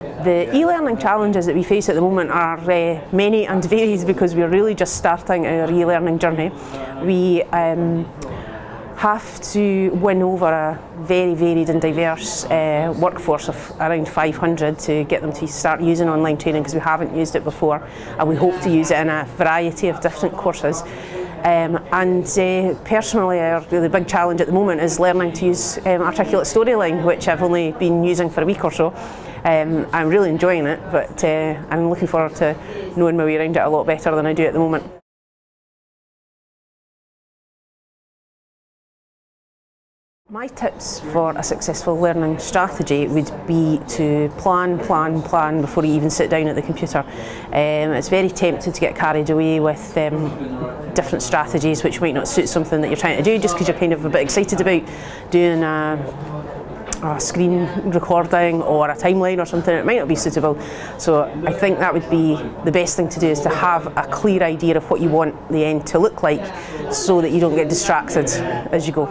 The e-learning challenges that we face at the moment are uh, many and varied because we're really just starting our e-learning journey. We um, have to win over a very varied and diverse uh, workforce of around 500 to get them to start using online training because we haven't used it before and we hope to use it in a variety of different courses. Um, and uh, personally, our really big challenge at the moment is learning to use um, articulate storyline, which I've only been using for a week or so. Um, I'm really enjoying it, but uh, I'm looking forward to knowing my way around it a lot better than I do at the moment. My tips for a successful learning strategy would be to plan, plan, plan before you even sit down at the computer. Um, it's very tempting to get carried away with um, different strategies which might not suit something that you're trying to do just because you're kind of a bit excited about doing a, a screen recording or a timeline or something, it might not be suitable. So I think that would be the best thing to do is to have a clear idea of what you want the end to look like so that you don't get distracted as you go.